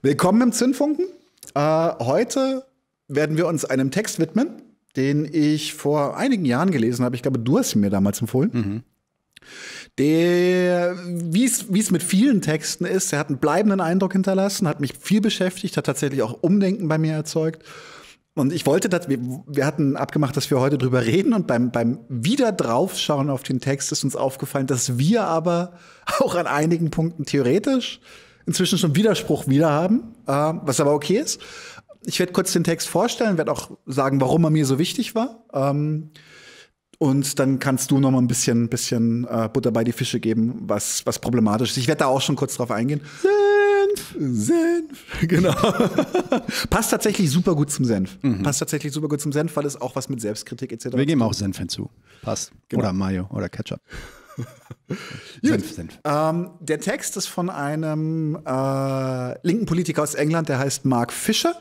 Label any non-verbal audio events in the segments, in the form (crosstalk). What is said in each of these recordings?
Willkommen im Zündfunken. Äh, heute werden wir uns einem Text widmen, den ich vor einigen Jahren gelesen habe. Ich glaube, du hast ihn mir damals empfohlen. Mhm. Der, wie es mit vielen Texten ist, er hat einen bleibenden Eindruck hinterlassen, hat mich viel beschäftigt, hat tatsächlich auch Umdenken bei mir erzeugt. Und ich wollte, dass wir, wir hatten abgemacht, dass wir heute drüber reden und beim, beim wieder draufschauen auf den Text ist uns aufgefallen, dass wir aber (laughs) auch an einigen Punkten theoretisch inzwischen schon Widerspruch wieder haben, äh, was aber okay ist. Ich werde kurz den Text vorstellen, werde auch sagen, warum er mir so wichtig war. Ähm, und dann kannst du noch mal ein bisschen, bisschen äh, Butter bei die Fische geben, was, was problematisch ist. Ich werde da auch schon kurz drauf eingehen. Senf, Senf, (laughs) genau. Passt tatsächlich super gut zum Senf. Mhm. Passt tatsächlich super gut zum Senf, weil es auch was mit Selbstkritik etc. Wir geben auch Senf hinzu. Passt. Genau. Oder Mayo oder Ketchup. (laughs) Senf, Senf. Ähm, der Text ist von einem äh, linken Politiker aus England, der heißt Mark Fisher.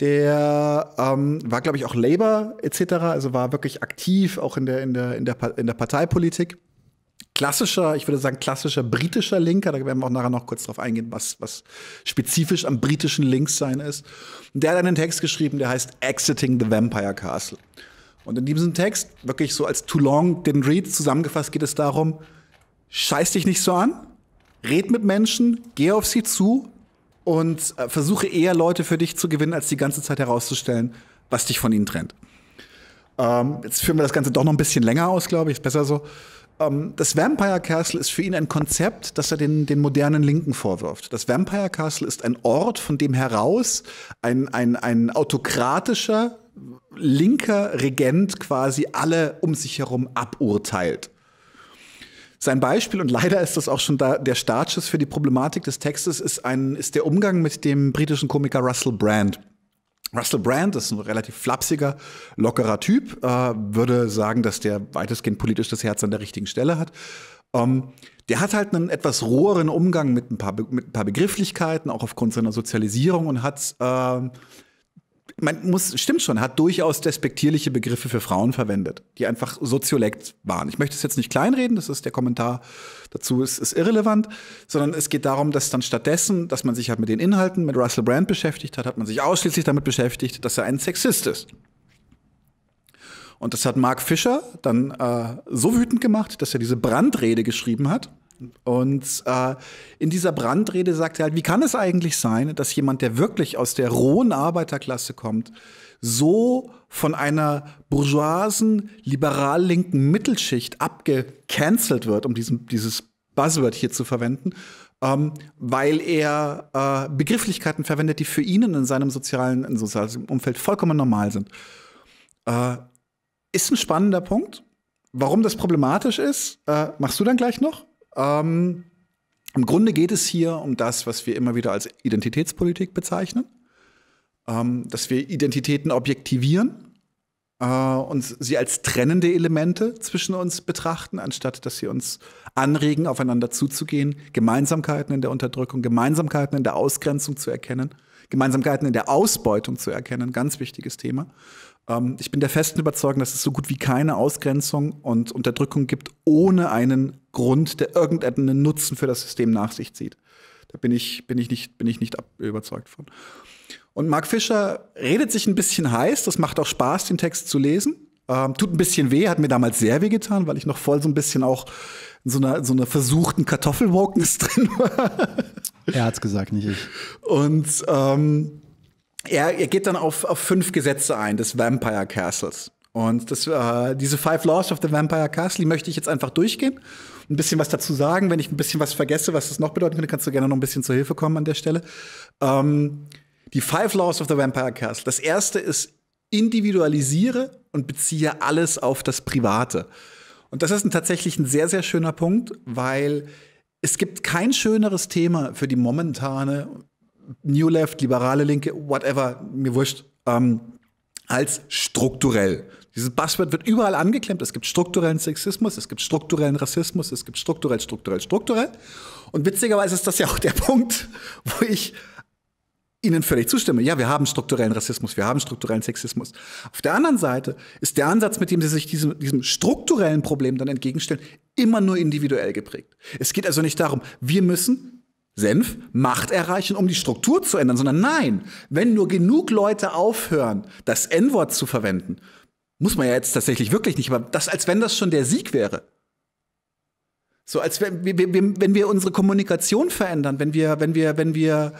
Der ähm, war, glaube ich, auch Labour etc., also war wirklich aktiv, auch in der, in der, in der, in der Parteipolitik. Klassischer, ich würde sagen, klassischer britischer Linker, da werden wir auch nachher noch kurz drauf eingehen, was, was spezifisch am britischen Linkssein ist. Und der hat einen Text geschrieben, der heißt Exiting the Vampire Castle. Und in diesem Text, wirklich so als too long didn't read zusammengefasst, geht es darum, scheiß dich nicht so an, red mit Menschen, geh auf sie zu, und äh, versuche eher Leute für dich zu gewinnen, als die ganze Zeit herauszustellen, was dich von ihnen trennt. Ähm, jetzt führen wir das Ganze doch noch ein bisschen länger aus, glaube ich, ist besser so. Ähm, das Vampire Castle ist für ihn ein Konzept, das er den, den modernen Linken vorwirft. Das Vampire Castle ist ein Ort, von dem heraus ein, ein, ein autokratischer, linker Regent quasi alle um sich herum aburteilt. Sein Beispiel, und leider ist das auch schon da, der Startschuss für die Problematik des Textes, ist, ein, ist der Umgang mit dem britischen Komiker Russell Brand. Russell Brand ist ein relativ flapsiger, lockerer Typ, äh, würde sagen, dass der weitestgehend politisch das Herz an der richtigen Stelle hat. Ähm, der hat halt einen etwas roheren Umgang mit ein paar, mit ein paar Begrifflichkeiten, auch aufgrund seiner Sozialisierung und hat äh, man muss, stimmt schon, hat durchaus despektierliche Begriffe für Frauen verwendet, die einfach soziolekt waren. Ich möchte es jetzt nicht kleinreden, das ist der Kommentar dazu, ist, ist irrelevant, sondern es geht darum, dass dann stattdessen, dass man sich halt mit den Inhalten mit Russell Brand beschäftigt hat, hat man sich ausschließlich damit beschäftigt, dass er ein Sexist ist. Und das hat Mark Fischer dann äh, so wütend gemacht, dass er diese Brandrede geschrieben hat und äh, in dieser Brandrede sagt er halt, wie kann es eigentlich sein, dass jemand, der wirklich aus der rohen Arbeiterklasse kommt, so von einer bourgeoisen, liberal-linken Mittelschicht abgecancelt wird, um diesen, dieses Buzzword hier zu verwenden, ähm, weil er äh, Begrifflichkeiten verwendet, die für ihn in seinem sozialen, in sozialen Umfeld vollkommen normal sind. Äh, ist ein spannender Punkt. Warum das problematisch ist, äh, machst du dann gleich noch? Ähm, Im Grunde geht es hier um das, was wir immer wieder als Identitätspolitik bezeichnen, ähm, dass wir Identitäten objektivieren äh, und sie als trennende Elemente zwischen uns betrachten, anstatt dass sie uns anregen, aufeinander zuzugehen, Gemeinsamkeiten in der Unterdrückung, Gemeinsamkeiten in der Ausgrenzung zu erkennen, Gemeinsamkeiten in der Ausbeutung zu erkennen, ganz wichtiges Thema. Ähm, ich bin der festen Überzeugung, dass es so gut wie keine Ausgrenzung und Unterdrückung gibt, ohne einen Grund, der irgendeinen Nutzen für das System nach sich zieht. Da bin ich, bin ich nicht, bin ich nicht überzeugt von. Und Mark Fischer redet sich ein bisschen heiß, das macht auch Spaß, den Text zu lesen. Ähm, tut ein bisschen weh, hat mir damals sehr weh getan, weil ich noch voll so ein bisschen auch in so einer, so einer versuchten Kartoffelwokeness (laughs) drin war. Er hat's gesagt, nicht ich. Und ähm, er, er geht dann auf, auf fünf Gesetze ein des Vampire Castles. Und das, äh, diese Five Laws of the Vampire Castle, die möchte ich jetzt einfach durchgehen. Ein bisschen was dazu sagen. Wenn ich ein bisschen was vergesse, was das noch bedeuten könnte, kannst du gerne noch ein bisschen zur Hilfe kommen an der Stelle. Ähm, die Five Laws of the Vampire Castle. Das erste ist, individualisiere und beziehe alles auf das Private. Und das ist ein, tatsächlich ein sehr, sehr schöner Punkt, weil es gibt kein schöneres Thema für die momentane New Left, liberale Linke, whatever, mir wurscht, ähm, als strukturell. Dieses Buzzword wird überall angeklemmt. Es gibt strukturellen Sexismus, es gibt strukturellen Rassismus, es gibt strukturell, strukturell, strukturell. Und witzigerweise ist das ja auch der Punkt, wo ich Ihnen völlig zustimme. Ja, wir haben strukturellen Rassismus, wir haben strukturellen Sexismus. Auf der anderen Seite ist der Ansatz, mit dem Sie sich diesem, diesem strukturellen Problem dann entgegenstellen, immer nur individuell geprägt. Es geht also nicht darum, wir müssen Senf, Macht erreichen, um die Struktur zu ändern, sondern nein, wenn nur genug Leute aufhören, das N-Wort zu verwenden, muss man ja jetzt tatsächlich wirklich nicht, aber das, als wenn das schon der Sieg wäre. So als wenn wir, wenn wir unsere Kommunikation verändern, wenn wir, wenn wir, wenn wir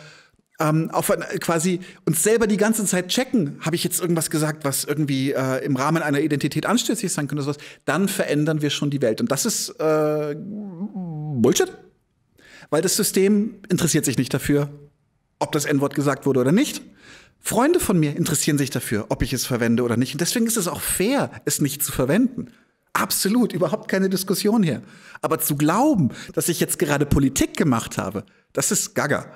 ähm, auf quasi uns selber die ganze Zeit checken, habe ich jetzt irgendwas gesagt, was irgendwie äh, im Rahmen einer Identität anstößig sein könnte, sowas, dann verändern wir schon die Welt. Und das ist äh, Bullshit. Weil das System interessiert sich nicht dafür, ob das N-Wort gesagt wurde oder nicht. Freunde von mir interessieren sich dafür, ob ich es verwende oder nicht. Und deswegen ist es auch fair, es nicht zu verwenden. Absolut, überhaupt keine Diskussion hier. Aber zu glauben, dass ich jetzt gerade Politik gemacht habe, das ist Gaga.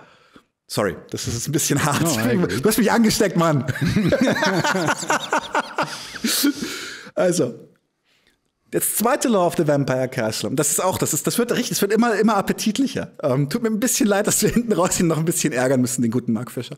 Sorry, das ist ein bisschen hart. No, du hast mich angesteckt, Mann. (laughs) also, das zweite Law of the Vampire Castle. Das ist auch, das ist, das wird richtig, es wird immer, immer appetitlicher. Ähm, tut mir ein bisschen leid, dass wir (laughs) hinten raus ihn noch ein bisschen ärgern müssen, den guten Mark Fischer.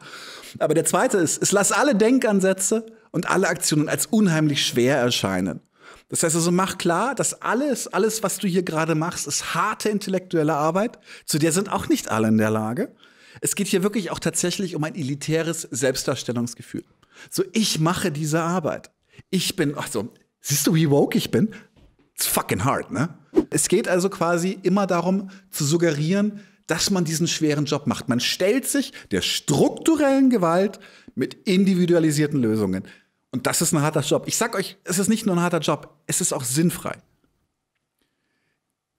Aber der zweite ist, es lass alle Denkansätze und alle Aktionen als unheimlich schwer erscheinen. Das heißt also, mach klar, dass alles, alles, was du hier gerade machst, ist harte intellektuelle Arbeit. Zu der sind auch nicht alle in der Lage. Es geht hier wirklich auch tatsächlich um ein elitäres Selbstdarstellungsgefühl. So, ich mache diese Arbeit. Ich bin, ach so, siehst du, wie woke ich bin? It's fucking hard, ne? Es geht also quasi immer darum, zu suggerieren, dass man diesen schweren Job macht. Man stellt sich der strukturellen Gewalt mit individualisierten Lösungen. Und das ist ein harter Job. Ich sag euch, es ist nicht nur ein harter Job, es ist auch sinnfrei.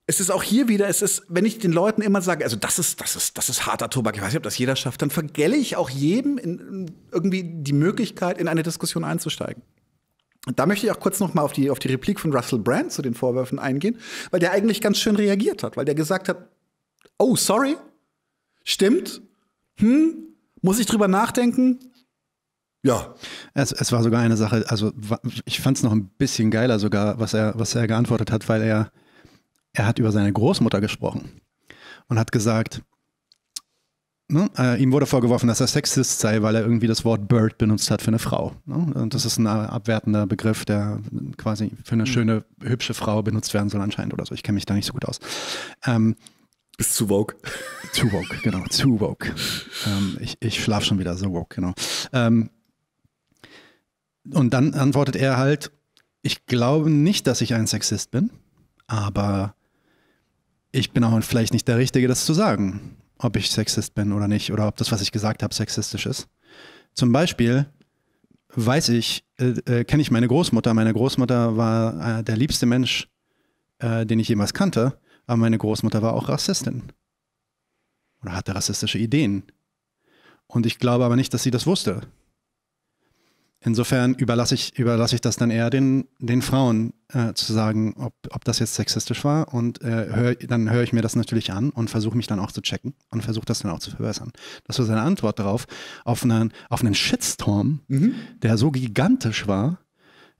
Es ist auch hier wieder, es ist, wenn ich den Leuten immer sage, also das ist, das ist, das ist harter Tobak, ich weiß nicht, ob das jeder schafft, dann vergelle ich auch jedem in, irgendwie die Möglichkeit, in eine Diskussion einzusteigen. Da möchte ich auch kurz noch mal auf die, auf die Replik von Russell Brand zu den Vorwürfen eingehen, weil der eigentlich ganz schön reagiert hat, weil der gesagt hat, oh, sorry, stimmt, hm, muss ich drüber nachdenken, ja. Es, es war sogar eine Sache, also ich fand es noch ein bisschen geiler sogar, was er, was er geantwortet hat, weil er, er hat über seine Großmutter gesprochen und hat gesagt, ne, äh, ihm wurde vorgeworfen, dass er Sexist sei, weil er irgendwie das Wort Bird benutzt hat für eine Frau. Ne? Und das ist ein abwertender Begriff, der quasi für eine mhm. schöne, hübsche Frau benutzt werden soll anscheinend oder so. Ich kenne mich da nicht so gut aus. Ähm, Bist zu woke. Zu woke, genau, zu woke. ähm, ich ich schlafe schon wieder so woke, genau. Ähm, und dann antwortet er halt, ich glaube nicht, dass ich ein Sexist bin, aber ich bin auch vielleicht nicht der Richtige, das zu sagen, ob ich Sexist bin oder nicht, oder ob das, was ich gesagt habe, sexistisch ist. Zum Beispiel weiß ich, äh, äh, kenne ich meine Großmutter. Meine Großmutter war äh, der liebste Mensch, äh, den ich jemals kannte, aber meine Großmutter war auch Rassistin. Oder hatte rassistische Ideen. Und ich glaube aber nicht, dass sie das wusste. Insofern überlasse ich, überlasse ich das dann eher den, den Frauen äh, zu sagen, ob, ob das jetzt sexistisch war. Und äh, hör, dann höre ich mir das natürlich an und versuche mich dann auch zu checken und versuche das dann auch zu verbessern. Das war seine Antwort darauf, auf einen, auf einen Shitstorm, mhm. der so gigantisch war,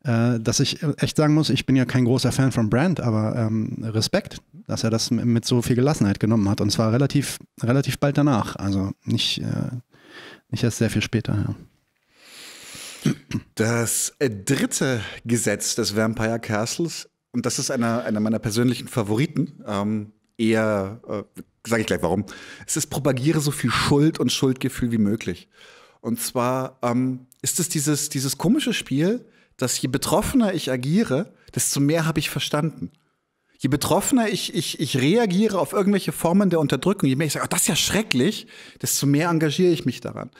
äh, dass ich echt sagen muss, ich bin ja kein großer Fan von Brand, aber ähm, Respekt, dass er das mit so viel Gelassenheit genommen hat. Und zwar relativ, relativ bald danach. Also nicht, äh, nicht erst sehr viel später. Ja. Das äh, dritte Gesetz des Vampire Castles, und das ist einer, einer meiner persönlichen Favoriten, ähm, eher, äh, sage ich gleich warum, es ist propagiere so viel Schuld und Schuldgefühl wie möglich. Und zwar ähm, ist es dieses, dieses komische Spiel, dass je betroffener ich agiere, desto mehr habe ich verstanden. Je betroffener ich, ich, ich reagiere auf irgendwelche Formen der Unterdrückung, je mehr ich sage, oh, das ist ja schrecklich, desto mehr engagiere ich mich daran.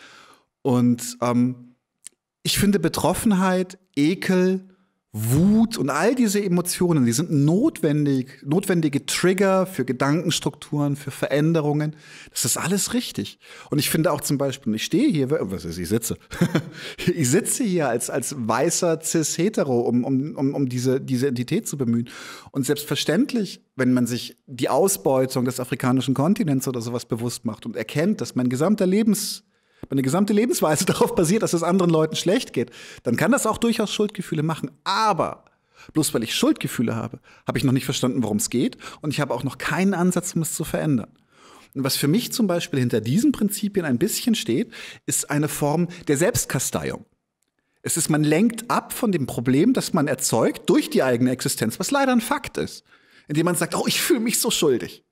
Und ähm, ich finde Betroffenheit, Ekel, Wut und all diese Emotionen, die sind notwendig, notwendige Trigger für Gedankenstrukturen, für Veränderungen. Das ist alles richtig. Und ich finde auch zum Beispiel, ich stehe hier, was ist, ich sitze. (laughs) ich sitze hier als, als weißer Cis-Hetero, um, um, um, um diese, diese Entität zu bemühen. Und selbstverständlich, wenn man sich die Ausbeutung des afrikanischen Kontinents oder sowas bewusst macht und erkennt, dass mein gesamter Lebens meine gesamte Lebensweise (laughs) darauf basiert, dass es anderen Leuten schlecht geht, dann kann das auch durchaus Schuldgefühle machen. Aber bloß weil ich Schuldgefühle habe, habe ich noch nicht verstanden, worum es geht und ich habe auch noch keinen Ansatz, um es zu verändern. Und was für mich zum Beispiel hinter diesen Prinzipien ein bisschen steht, ist eine Form der Selbstkasteiung. Es ist, man lenkt ab von dem Problem, das man erzeugt durch die eigene Existenz, was leider ein Fakt ist, indem man sagt, oh, ich fühle mich so schuldig.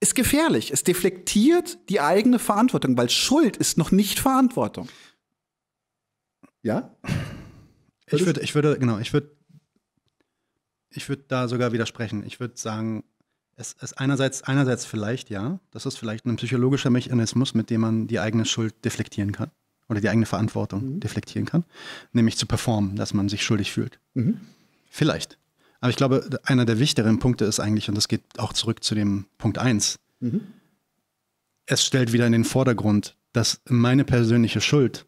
Ist gefährlich. Es deflektiert die eigene Verantwortung, weil Schuld ist noch nicht Verantwortung. Ja? Ich würde, ich würde, genau, ich würde, ich würde da sogar widersprechen. Ich würde sagen, es ist einerseits, einerseits vielleicht ja, das ist vielleicht ein psychologischer Mechanismus, mit dem man die eigene Schuld deflektieren kann oder die eigene Verantwortung mhm. deflektieren kann, nämlich zu performen, dass man sich schuldig fühlt. Mhm. Vielleicht. Aber ich glaube, einer der wichtigeren Punkte ist eigentlich, und das geht auch zurück zu dem Punkt 1, mhm. es stellt wieder in den Vordergrund, dass meine persönliche Schuld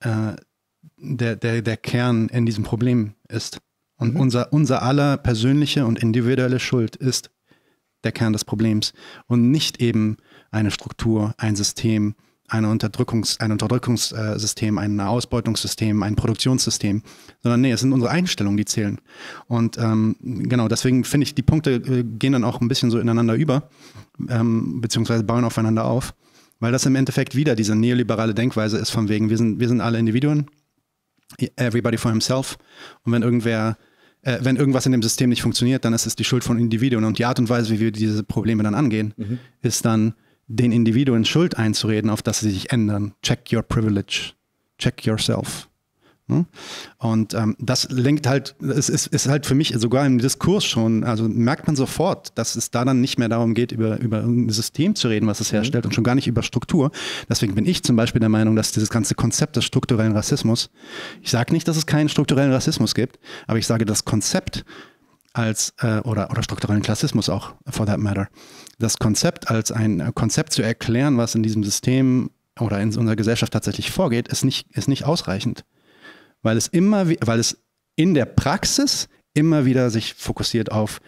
äh, der, der, der Kern in diesem Problem ist. Und mhm. unser, unser aller persönliche und individuelle Schuld ist der Kern des Problems und nicht eben eine Struktur, ein System, eine Unterdrückungs-, ein Unterdrückungssystem, ein Ausbeutungssystem, ein Produktionssystem, sondern nee, es sind unsere Einstellungen, die zählen. Und ähm, genau, deswegen finde ich, die Punkte äh, gehen dann auch ein bisschen so ineinander über, ähm, beziehungsweise bauen aufeinander auf, weil das im Endeffekt wieder diese neoliberale Denkweise ist von wegen, wir sind, wir sind alle Individuen, everybody for himself. Und wenn irgendwer äh, wenn irgendwas in dem System nicht funktioniert, dann ist es die Schuld von Individuen. Und die Art und Weise, wie wir diese Probleme dann angehen, mhm. ist dann den Individuen Schuld einzureden, auf dass sie sich ändern. Check your privilege. Check yourself. Hm? Und ähm, das lenkt halt, es ist, ist, halt für mich sogar im Diskurs schon, also merkt man sofort, dass es da dann nicht mehr darum geht, über, über ein System zu reden, was es mhm. herstellt und schon gar nicht über Struktur. Deswegen bin ich zum Beispiel der Meinung, dass dieses ganze Konzept des strukturellen Rassismus, ich sage nicht, dass es keinen strukturellen Rassismus gibt, aber ich sage, das Konzept als, äh, oder, oder strukturellen Klassismus auch, for that matter, das Konzept als ein Konzept zu erklären, was in diesem System oder in unserer Gesellschaft tatsächlich vorgeht, ist nicht, ist nicht ausreichend. Weil es immer, weil es in der Praxis immer wieder sich fokussiert auf,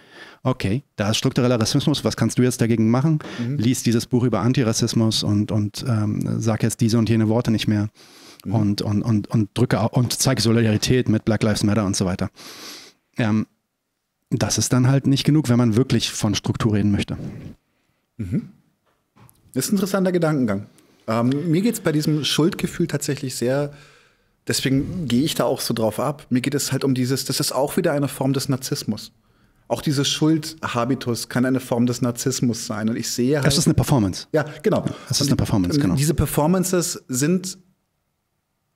okay, da ist struktureller Rassismus, was kannst du jetzt dagegen machen? Mhm. Lies dieses Buch über Antirassismus und, und ähm, sag jetzt diese und jene Worte nicht mehr mhm. und, und, und, und drücke und zeige Solidarität mit Black Lives Matter und so weiter. Ähm, das ist dann halt nicht genug, wenn man wirklich von Struktur reden möchte. Mhm. Das ist ein interessanter Gedankengang. Ähm, mir geht es bei diesem Schuldgefühl tatsächlich sehr, deswegen gehe ich da auch so drauf ab. Mir geht es halt um dieses, das ist auch wieder eine Form des Narzissmus. Auch dieses Schuldhabitus kann eine Form des Narzissmus sein. Und ich sehe halt. Das ist eine Performance. Ja, genau. Das ist eine Performance, genau. Diese Performances sind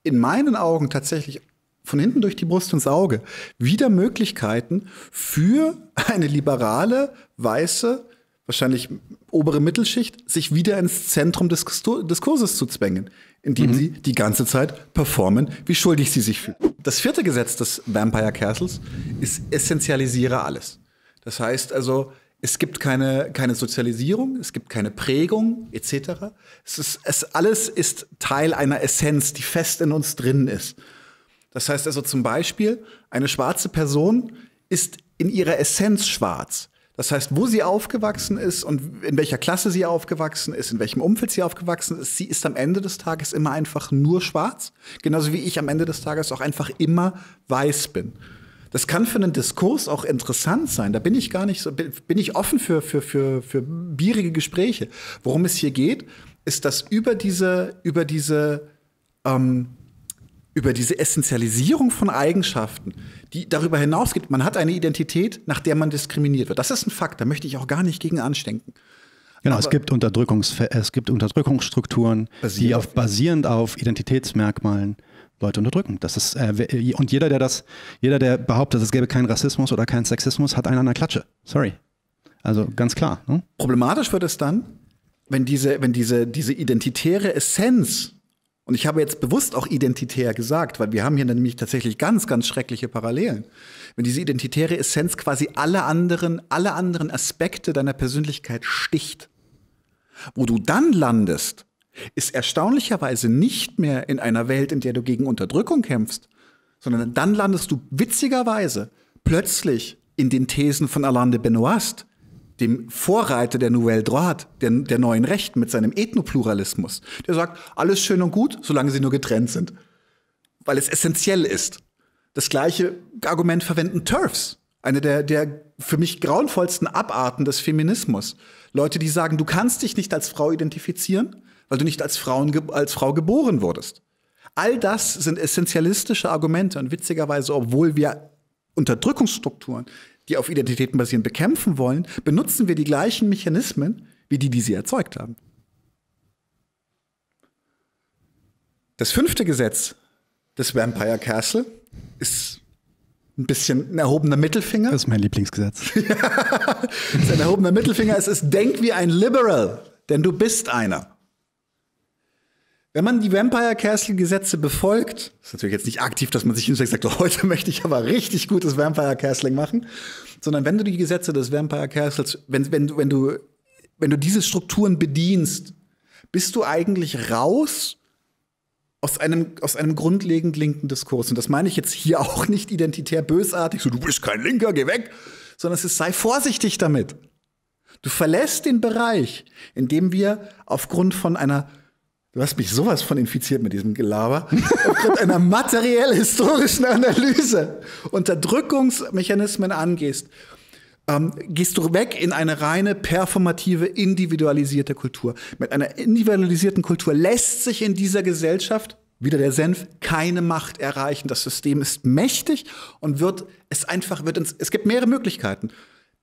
in meinen Augen tatsächlich von hinten durch die Brust ins Auge wieder Möglichkeiten für eine liberale, weiße, wahrscheinlich obere Mittelschicht, sich wieder ins Zentrum des Diskurses zu zwängen, indem mhm. sie die ganze Zeit performen, wie schuldig sie sich fühlen. Das vierte Gesetz des Vampire Castles ist essentialisiere alles. Das heißt also, es gibt keine, keine Sozialisierung, es gibt keine Prägung etc. Es ist, es alles ist Teil einer Essenz, die fest in uns drin ist. Das heißt also zum Beispiel, eine schwarze Person ist in ihrer Essenz schwarz. Das heißt, wo sie aufgewachsen ist und in welcher Klasse sie aufgewachsen ist, in welchem Umfeld sie aufgewachsen ist, sie ist am Ende des Tages immer einfach nur schwarz. Genauso wie ich am Ende des Tages auch einfach immer weiß bin. Das kann für einen Diskurs auch interessant sein. Da bin ich gar nicht so, bin ich offen für, für, für, für bierige Gespräche. Worum es hier geht, ist, dass über diese, über diese ähm, über diese Essentialisierung von Eigenschaften, die darüber hinausgeht, man hat eine Identität, nach der man diskriminiert wird. Das ist ein Fakt, da möchte ich auch gar nicht gegen anstenken. Genau, es gibt, Unterdrückungs es gibt Unterdrückungsstrukturen, die auf, basierend auf Identitätsmerkmalen Leute unterdrücken. Das ist, äh, und jeder, der das, jeder, der behauptet, es gäbe keinen Rassismus oder keinen Sexismus, hat einen an der Klatsche. Sorry. Also ganz klar. Ne? Problematisch wird es dann, wenn diese, wenn diese, diese identitäre Essenz und ich habe jetzt bewusst auch identitär gesagt, weil wir haben hier nämlich tatsächlich ganz, ganz schreckliche Parallelen. Wenn diese identitäre Essenz quasi alle anderen, alle anderen Aspekte deiner Persönlichkeit sticht, wo du dann landest, ist erstaunlicherweise nicht mehr in einer Welt, in der du gegen Unterdrückung kämpfst, sondern dann landest du witzigerweise plötzlich in den Thesen von Alain de Benoist, dem Vorreiter der Nouvelle Droite, der, der neuen Rechten mit seinem Ethnopluralismus, der sagt, alles schön und gut, solange sie nur getrennt sind. Weil es essentiell ist. Das gleiche Argument verwenden TERFs, eine der, der für mich grauenvollsten Abarten des Feminismus. Leute, die sagen, du kannst dich nicht als Frau identifizieren, weil du nicht als, Frauen, als Frau geboren wurdest. All das sind essentialistische Argumente und witzigerweise, obwohl wir Unterdrückungsstrukturen die auf Identitäten basieren, bekämpfen wollen, benutzen wir die gleichen Mechanismen, wie die, die sie erzeugt haben. Das fünfte Gesetz des Vampire Castle ist ein bisschen ein erhobener Mittelfinger. Das ist mein Lieblingsgesetz. (laughs) ja, ist ein erhobener Mittelfinger. Es ist denk wie ein Liberal, denn du bist einer. Wenn man die Vampire Castle Gesetze befolgt, ist natürlich jetzt nicht aktiv, dass man sich hinstellt sagt, heute (laughs) möchte ich aber richtig gutes Vampire Castling machen, sondern wenn du die Gesetze des Vampire Castles, wenn, wenn, wenn du, wenn du diese Strukturen bedienst, bist du eigentlich raus aus einem, aus einem grundlegend linken Diskurs. Und das meine ich jetzt hier auch nicht identitär bösartig, so du bist kein Linker, geh weg, sondern es ist, sei vorsichtig damit. Du verlässt den Bereich, in dem wir aufgrund von einer Du hast mich sowas von infiziert mit diesem Gelaber. Aufgrund einer materiell-historischen Analyse Unterdrückungsmechanismen angehst, ähm, gehst du weg in eine reine performative, individualisierte Kultur. Mit einer individualisierten Kultur lässt sich in dieser Gesellschaft wieder der Senf, keine Macht erreichen. Das System ist mächtig und wird es einfach, wird uns, es gibt mehrere Möglichkeiten.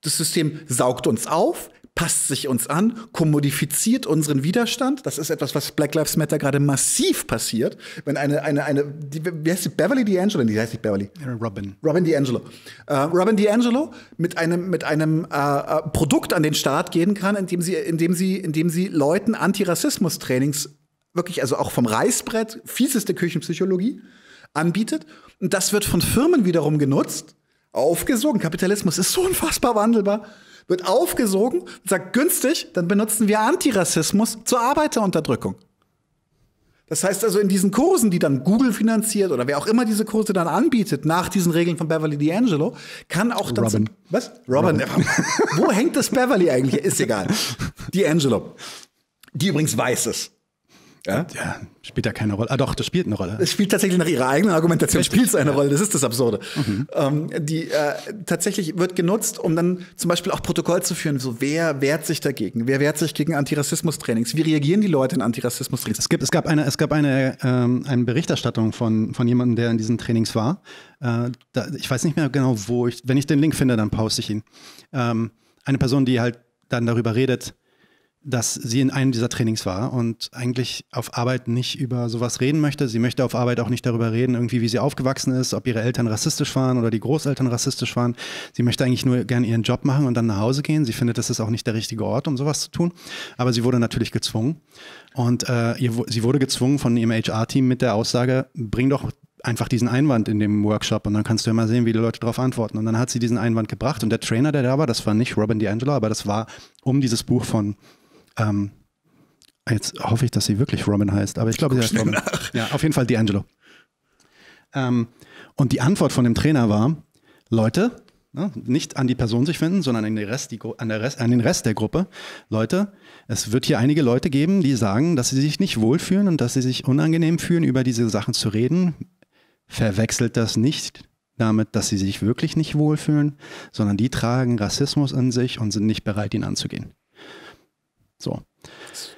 Das System saugt uns auf, passt sich uns an, kommodifiziert unseren Widerstand. Das ist etwas, was Black Lives Matter gerade massiv passiert. Wenn eine, eine, eine, die, wie heißt sie, Beverly D'Angelo? Die heißt nicht Beverly. Robin. Robin D'Angelo. Äh, Robin D'Angelo mit einem, mit einem äh, äh, Produkt an den Start gehen kann, indem sie, indem sie, indem sie Leuten Antirassismus-Trainings wirklich, also auch vom Reißbrett, fieseste Küchenpsychologie anbietet. Und das wird von Firmen wiederum genutzt, aufgesogen. Kapitalismus ist so unfassbar wandelbar wird aufgesogen und sagt günstig, dann benutzen wir Antirassismus zur Arbeiterunterdrückung. Das heißt also, in diesen Kursen, die dann Google finanziert oder wer auch immer diese Kurse dann anbietet, nach diesen Regeln von Beverly D'Angelo, kann auch dann. Robin. Was? Robin. Robin. Wo hängt das Beverly eigentlich? Ist egal. D'Angelo. Die übrigens weiß es. Ja? ja, spielt ja keine Rolle. Ah, doch, das spielt eine Rolle. Es spielt tatsächlich nach ihrer eigenen Argumentation spielt es eine ja. Rolle. Das ist das Absurde. Mhm. Ähm, die äh, tatsächlich wird genutzt, um dann zum Beispiel auch Protokoll zu führen. So, wer wehrt sich dagegen? Wer wehrt sich gegen Antirassismus-Trainings? Wie reagieren die Leute in Antirassismus-Trainings? Es, gibt, es gab eine, es gab eine, ähm, eine Berichterstattung von, von jemandem, der in diesen Trainings war. Äh, da, ich weiß nicht mehr genau, wo ich, wenn ich den Link finde, dann poste ich ihn. Ähm, eine Person, die halt dann darüber redet, dass sie in einem dieser Trainings war und eigentlich auf Arbeit nicht über sowas reden möchte. Sie möchte auf Arbeit auch nicht darüber reden, irgendwie wie sie aufgewachsen ist, ob ihre Eltern rassistisch waren oder die Großeltern rassistisch waren. Sie möchte eigentlich nur gerne ihren Job machen und dann nach Hause gehen. Sie findet, das ist auch nicht der richtige Ort, um sowas zu tun. Aber sie wurde natürlich gezwungen. Und äh, ihr, sie wurde gezwungen von ihrem HR-Team mit der Aussage, bring doch einfach diesen Einwand in dem Workshop und dann kannst du ja mal sehen, wie die Leute darauf antworten. Und dann hat sie diesen Einwand gebracht und der Trainer, der da war, das war nicht Robin DiAngelo, aber das war um dieses Buch von ähm, jetzt hoffe ich, dass sie wirklich Robin heißt, aber ich glaube, sie heißt Robin. Nach. Ja, auf jeden Fall D'Angelo. Ähm, und die Antwort von dem Trainer war: Leute, ne, nicht an die Person sich wenden, sondern an den, Rest, die, an, Rest, an den Rest der Gruppe. Leute, es wird hier einige Leute geben, die sagen, dass sie sich nicht wohlfühlen und dass sie sich unangenehm fühlen, über diese Sachen zu reden. Verwechselt das nicht damit, dass sie sich wirklich nicht wohlfühlen, sondern die tragen Rassismus in sich und sind nicht bereit, ihn anzugehen. So.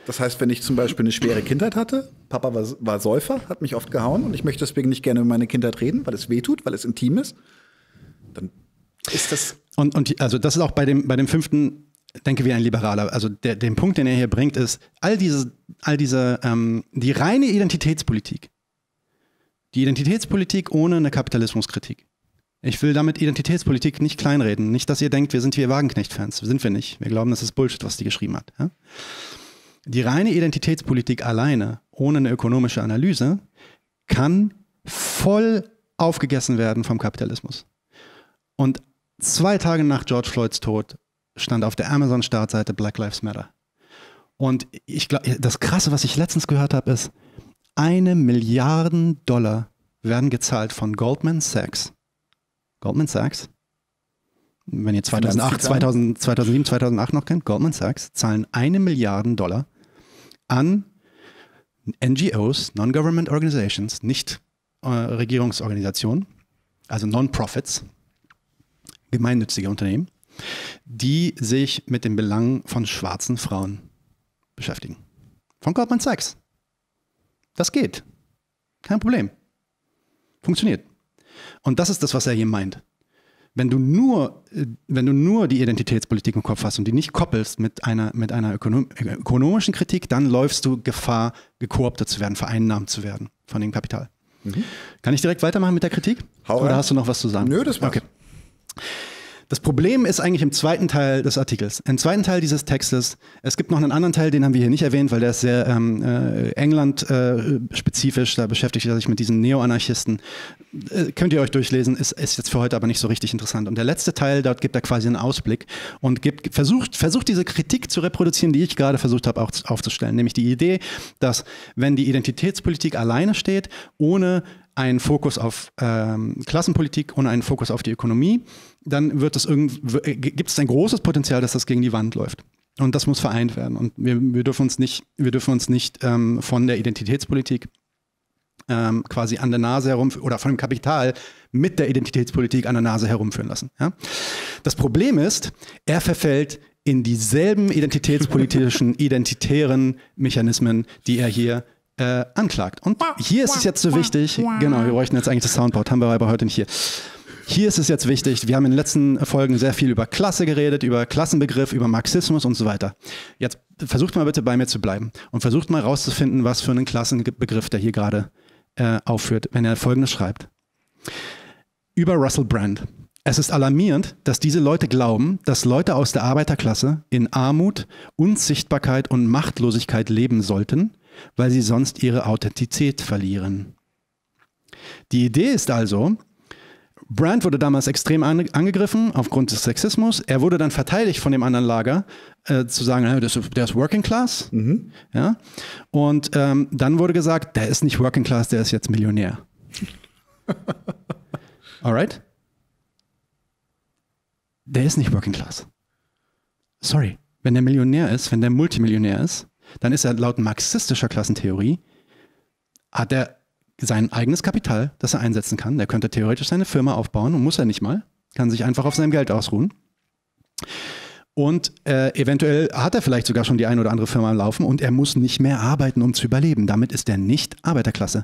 Das heißt, wenn ich zum Beispiel eine schwere Kindheit hatte, Papa war, war Säufer, hat mich oft gehauen und ich möchte deswegen nicht gerne über meine Kindheit reden, weil es weh tut, weil es intim ist, dann ist das. Und, und also das ist auch bei dem, bei dem fünften, denke wie ein Liberaler. Also der, den Punkt, den er hier bringt, ist, all diese, all diese, ähm, die reine Identitätspolitik. Die Identitätspolitik ohne eine Kapitalismuskritik. Ich will damit Identitätspolitik nicht kleinreden. Nicht, dass ihr denkt, wir sind hier Wagenknecht-Fans. Sind wir nicht. Wir glauben, das ist Bullshit, was die geschrieben hat. Ja? Die reine Identitätspolitik alleine, ohne eine ökonomische Analyse, kann voll aufgegessen werden vom Kapitalismus. Und zwei Tage nach George Floyds Tod stand auf der Amazon-Startseite Black Lives Matter. Und ich glaube, das Krasse, was ich letztens gehört habe, ist, eine Milliarden Dollar werden gezahlt von Goldman Sachs Goldman Sachs, wenn ihr 2008, 2000, 2007, 2008 noch kennt, Goldman Sachs zahlen eine Milliarde Dollar an NGOs, Non-Government Organizations, nicht äh, Regierungsorganisationen, also Non-Profits, gemeinnützige Unternehmen, die sich mit den Belangen von schwarzen Frauen beschäftigen. Von Goldman Sachs. Das geht. Kein Problem. Funktioniert. Und das ist das, was er hier meint. wenn du nur, äh, wenn du nur die Identitätspolitik im Kopf hast und die nicht koppelst mit einer, mit einer ökonom ökonomischen Kritik, dann läufst du Gefahr, gekooptet zu werden, vereinnahmt zu werden von dem Kapital. Mhm. Kann ich direkt weitermachen mit der Kritik? Hau Oder hast du noch was zu sagen? Nö, das war's. Okay. Das Problem ist eigentlich im zweiten Teil des Artikels. Im zweiten Teil dieses Textes, es gibt noch einen anderen Teil, den haben wir hier nicht erwähnt, weil der ist sehr ähm, äh, England-spezifisch, äh, da beschäftigt er sich mit diesen Neo-Anarchisten. Äh, könnt ihr euch durchlesen, ist, ist jetzt für heute aber nicht so richtig interessant. Und der letzte Teil, dort gibt er quasi einen Ausblick und gibt, versucht, versucht diese Kritik zu reproduzieren, die ich gerade versucht habe aufzustellen. Nämlich die Idee, dass wenn die Identitätspolitik alleine steht, ohne einen Fokus auf ähm, Klassenpolitik und einen Fokus auf die Ökonomie, dann wird es äh, gibt es ein großes Potenzial, dass das gegen die Wand läuft. Und das muss vereint werden. Und wir, wir dürfen uns nicht, wir dürfen uns nicht ähm, von der Identitätspolitik ähm, quasi an der Nase herum oder von dem Kapital mit der Identitätspolitik an der Nase herumführen lassen. Ja? Das Problem ist, er verfällt in dieselben identitätspolitischen, (laughs) identitären Mechanismen, die er hier äh, anklagt. Und hier ist es jetzt so wichtig, genau, wir bräuchten jetzt eigentlich das Soundboard, haben wir aber heute nicht hier. Hier ist es jetzt wichtig, wir haben in den letzten Folgen sehr viel über Klasse geredet, über Klassenbegriff, über Marxismus und so weiter. Jetzt versucht mal bitte bei mir zu bleiben und versucht mal rauszufinden, was für einen Klassenbegriff der hier gerade äh, aufführt, wenn er folgendes schreibt. Über Russell Brand. Es ist alarmierend, dass diese Leute glauben, dass Leute aus der Arbeiterklasse in Armut, Unsichtbarkeit und Machtlosigkeit leben sollten – weil sie sonst ihre Authentizität verlieren. Die Idee ist also, Brandt wurde damals extrem angegriffen aufgrund des Sexismus. Er wurde dann verteidigt von dem anderen Lager, äh, zu sagen, der ist, der ist Working Class. Mhm. Ja? Und ähm, dann wurde gesagt, der ist nicht Working Class, der ist jetzt Millionär. (laughs) Alright? Der ist nicht Working Class. Sorry. Wenn der Millionär ist, wenn der Multimillionär ist, dann ist er laut marxistischer Klassentheorie, hat er sein eigenes Kapital, das er einsetzen kann. Der könnte theoretisch seine Firma aufbauen und muss er nicht mal, kann sich einfach auf seinem Geld ausruhen. Und äh, eventuell hat er vielleicht sogar schon die eine oder andere Firma am Laufen und er muss nicht mehr arbeiten, um zu überleben. Damit ist er nicht Arbeiterklasse.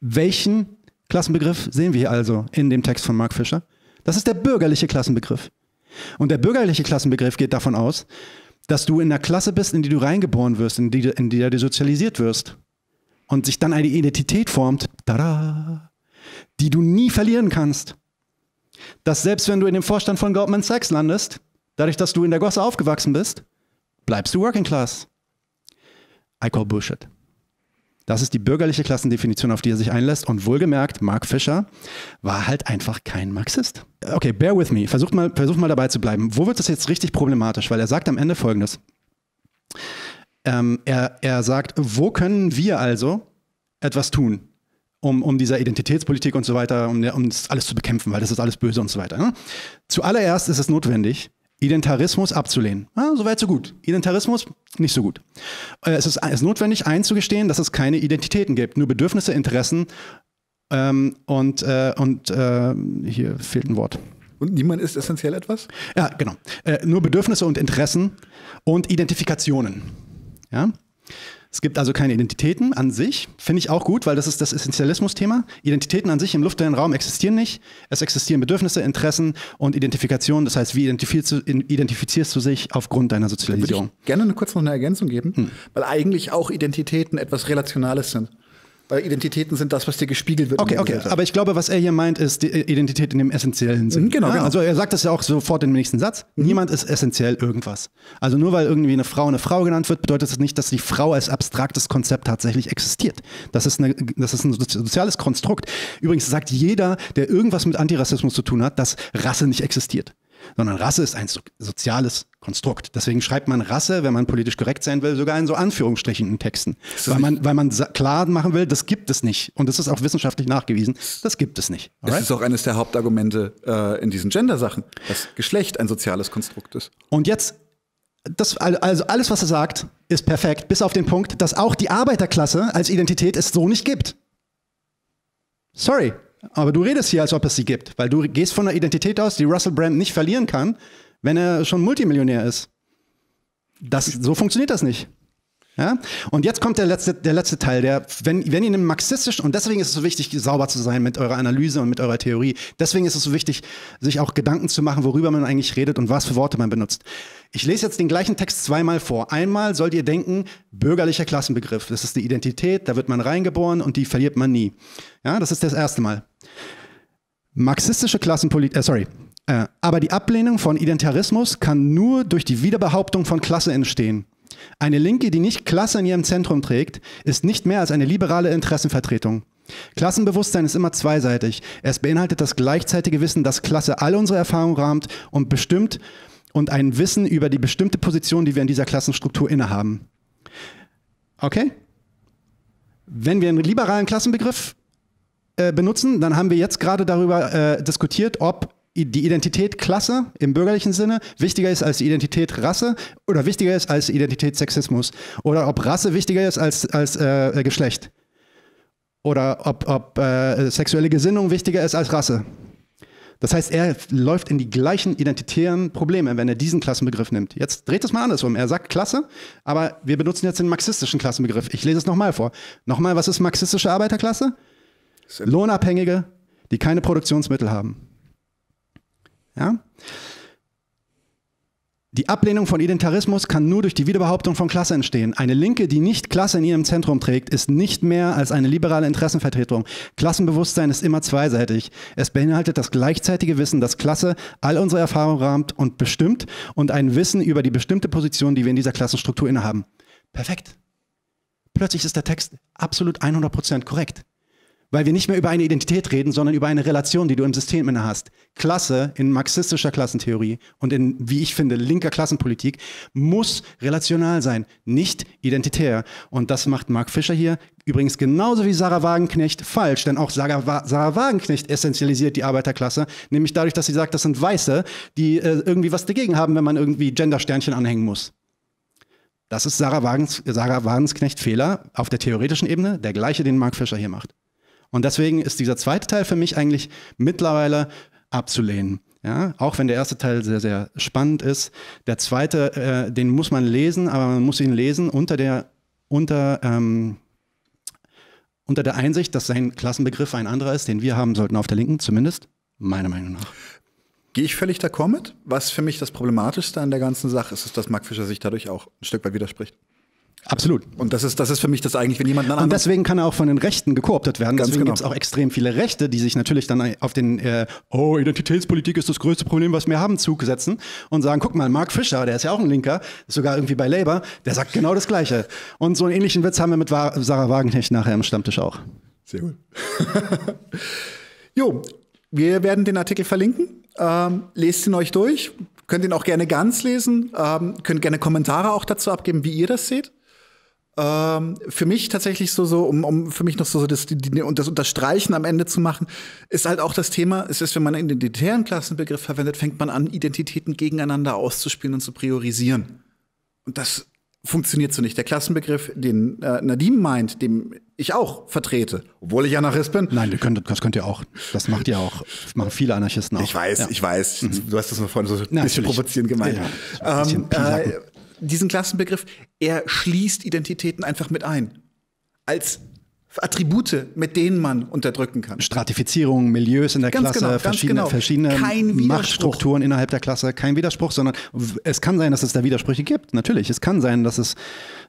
Welchen Klassenbegriff sehen wir hier also in dem Text von Mark Fischer? Das ist der bürgerliche Klassenbegriff. Und der bürgerliche Klassenbegriff geht davon aus, dass du in der Klasse bist, in die du reingeboren wirst, in die, in die du sozialisiert wirst. Und sich dann eine Identität formt, tada, die du nie verlieren kannst. Dass selbst wenn du in dem Vorstand von Goldman Sachs landest, dadurch, dass du in der Gosse aufgewachsen bist, bleibst du Working Class. I call Bullshit. Das ist die bürgerliche Klassendefinition, auf die er sich einlässt. Und wohlgemerkt, Mark Fischer war halt einfach kein Marxist. Okay, bear with me. Versucht mal, versucht mal dabei zu bleiben. Wo wird das jetzt richtig problematisch? Weil er sagt am Ende Folgendes. Ähm, er, er sagt, wo können wir also etwas tun, um, um dieser Identitätspolitik und so weiter, um, um das alles zu bekämpfen, weil das ist alles böse und so weiter. Ne? Zuallererst ist es notwendig, Identarismus abzulehnen. Ah, Soweit so gut. Identarismus nicht so gut. Äh, es ist, es ist notwendig einzugestehen, dass es keine Identitäten gibt, nur Bedürfnisse, Interessen ähm, und, äh, und äh, hier fehlt ein Wort. Und niemand ist essentiell etwas? Ja, genau. Äh, nur Bedürfnisse und Interessen und Identifikationen. Ja? Es gibt also keine Identitäten an sich, finde ich auch gut, weil das ist das Essentialismus-Thema. Identitäten an sich im luftleeren Raum existieren nicht. Es existieren Bedürfnisse, Interessen und Identifikation. Das heißt, wie identifizierst du, identifizierst du sich aufgrund deiner Sozialisierung? Würde ich gerne kurz noch eine Ergänzung geben, hm. weil eigentlich auch Identitäten etwas Relationales sind. Weil Identitäten sind das, was dir gespiegelt wird. Okay, okay. Aber ich glaube, was er hier meint, ist die Identität in dem essentiellen Sinn. Mhm, genau, ja? genau. Also er sagt das ja auch sofort im nächsten Satz. Mhm. Niemand ist essentiell irgendwas. Also nur weil irgendwie eine Frau eine Frau genannt wird, bedeutet das nicht, dass die Frau als abstraktes Konzept tatsächlich existiert. Das ist, eine, das ist ein soziales Konstrukt. Übrigens sagt jeder, der irgendwas mit Antirassismus zu tun hat, dass Rasse nicht existiert sondern Rasse ist ein so soziales Konstrukt. Deswegen schreibt man Rasse, wenn man politisch korrekt sein will, sogar in so Anführungsstrichen in Texten. Weil man, weil man klar machen will, das gibt es nicht. Und das ist auch wissenschaftlich nachgewiesen, das gibt es nicht. Alright? Das ist auch eines der Hauptargumente äh, in diesen Gender-Sachen, dass Geschlecht ein soziales Konstrukt ist. Und jetzt das, also alles, was er sagt, ist perfekt, bis auf den Punkt, dass auch die Arbeiterklasse als Identität es so nicht gibt. Sorry, aber du redest hier, als ob es sie gibt, weil du gehst von einer Identität aus, die Russell Brand nicht verlieren kann, wenn er schon Multimillionär ist. Das, so funktioniert das nicht. Ja? Und jetzt kommt der letzte, der letzte Teil, der, wenn, wenn ihr einen marxistischen, und deswegen ist es so wichtig, sauber zu sein mit eurer Analyse und mit eurer Theorie, deswegen ist es so wichtig, sich auch Gedanken zu machen, worüber man eigentlich redet und was für Worte man benutzt. Ich lese jetzt den gleichen Text zweimal vor. Einmal sollt ihr denken, bürgerlicher Klassenbegriff, das ist die Identität, da wird man reingeboren und die verliert man nie. Ja, das ist das erste Mal. Marxistische Klassenpolitik, äh, sorry, äh, aber die Ablehnung von Identitarismus kann nur durch die Wiederbehauptung von Klasse entstehen. Eine Linke, die nicht Klasse in ihrem Zentrum trägt, ist nicht mehr als eine liberale Interessenvertretung. Klassenbewusstsein ist immer zweiseitig. Es beinhaltet das gleichzeitige Wissen, dass Klasse all unsere Erfahrungen rahmt und bestimmt und ein Wissen über die bestimmte Position, die wir in dieser Klassenstruktur innehaben. Okay? Wenn wir einen liberalen Klassenbegriff äh, benutzen, dann haben wir jetzt gerade darüber äh, diskutiert, ob die Identität Klasse im bürgerlichen Sinne wichtiger ist als die Identität Rasse oder wichtiger ist als die Identität Sexismus oder ob Rasse wichtiger ist als, als äh, Geschlecht oder ob, ob äh, sexuelle Gesinnung wichtiger ist als Rasse. Das heißt, er läuft in die gleichen identitären Probleme, wenn er diesen Klassenbegriff nimmt. Jetzt dreht es mal andersrum. Er sagt Klasse, aber wir benutzen jetzt den marxistischen Klassenbegriff. Ich lese es nochmal vor. Nochmal, was ist marxistische Arbeiterklasse? Lohnabhängige, die keine Produktionsmittel haben. Ja? Die Ablehnung von Identitarismus kann nur durch die Wiederbehauptung von Klasse entstehen. Eine Linke, die nicht Klasse in ihrem Zentrum trägt, ist nicht mehr als eine liberale Interessenvertretung. Klassenbewusstsein ist immer zweiseitig. Es beinhaltet das gleichzeitige Wissen, dass Klasse all unsere Erfahrungen rahmt und bestimmt und ein Wissen über die bestimmte Position, die wir in dieser Klassenstruktur innehaben. Perfekt. Plötzlich ist der Text absolut 100% korrekt weil wir nicht mehr über eine Identität reden, sondern über eine Relation, die du im System inne hast. Klasse in marxistischer Klassentheorie und in, wie ich finde, linker Klassenpolitik muss relational sein, nicht identitär. Und das macht Mark Fischer hier übrigens genauso wie Sarah Wagenknecht falsch, denn auch Sarah, Sarah Wagenknecht essentialisiert die Arbeiterklasse, nämlich dadurch, dass sie sagt, das sind Weiße, die äh, irgendwie was dagegen haben, wenn man irgendwie Gendersternchen anhängen muss. Das ist Sarah, Wagens, Sarah Wagenknecht Fehler auf der theoretischen Ebene, der gleiche, den Mark Fischer hier macht. Und deswegen ist dieser zweite Teil für mich eigentlich mittlerweile abzulehnen. Ja, auch wenn der erste Teil sehr, sehr spannend ist. Der zweite, äh, den muss man lesen, aber man muss ihn lesen unter der, unter, ähm, unter der Einsicht, dass sein Klassenbegriff ein anderer ist, den wir haben sollten auf der Linken, zumindest meiner Meinung nach. Gehe ich völlig d'accord mit. Was für mich das Problematischste an der ganzen Sache ist, ist, dass Mark Fischer sich dadurch auch ein Stück weit widerspricht. Absolut. Und das ist, das ist für mich das eigentlich, wenn jemand Und deswegen kann er auch von den Rechten gekooptet werden. Ganz deswegen genau. gibt es auch extrem viele Rechte, die sich natürlich dann auf den, äh, oh, Identitätspolitik ist das größte Problem, was wir haben, Zug setzen und sagen, guck mal, Mark Fischer, der ist ja auch ein Linker, ist sogar irgendwie bei Labour, der sagt genau das Gleiche. Und so einen ähnlichen Witz haben wir mit Sarah Wagenknecht nachher im Stammtisch auch. Sehr gut. (laughs) jo, wir werden den Artikel verlinken. Ähm, lest ihn euch durch. Könnt ihn auch gerne ganz lesen. Ähm, könnt gerne Kommentare auch dazu abgeben, wie ihr das seht. Ähm, für mich tatsächlich so, so um, um für mich noch so, so das, die, das Unterstreichen am Ende zu machen, ist halt auch das Thema, es ist, wenn man einen identitären Klassenbegriff verwendet, fängt man an, Identitäten gegeneinander auszuspielen und zu priorisieren. Und das funktioniert so nicht. Der Klassenbegriff, den äh, Nadim meint, dem ich auch vertrete, obwohl ich Anarchist bin. Nein, könnt, das könnt ihr auch. Das macht ihr auch. Das machen viele Anarchisten auch. Ich weiß, ja. ich weiß. Mhm. Du hast das mal vorhin so ein bisschen provozierend gemeint. Ja. Ähm, äh, diesen Klassenbegriff, er schließt Identitäten einfach mit ein. Als Attribute, mit denen man unterdrücken kann. Stratifizierung, Milieus in der ganz Klasse, genau, verschiedene, genau. verschiedene Machtstrukturen innerhalb der Klasse, kein Widerspruch, sondern es kann sein, dass es da Widersprüche gibt. Natürlich, es kann sein, dass es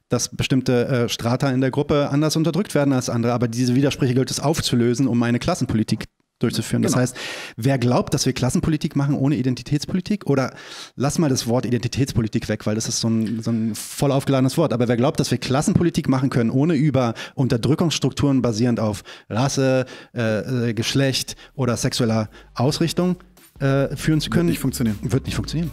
dass bestimmte äh, Strata in der Gruppe anders unterdrückt werden als andere, aber diese Widersprüche gilt es aufzulösen, um eine Klassenpolitik durchzuführen. Genau. Das heißt, wer glaubt, dass wir Klassenpolitik machen ohne Identitätspolitik, oder lass mal das Wort Identitätspolitik weg, weil das ist so ein, so ein voll aufgeladenes Wort, aber wer glaubt, dass wir Klassenpolitik machen können, ohne über Unterdrückungsstrukturen basierend auf Rasse, äh, äh Geschlecht oder sexueller Ausrichtung äh, führen zu können, wird nicht funktionieren. Wird nicht funktionieren.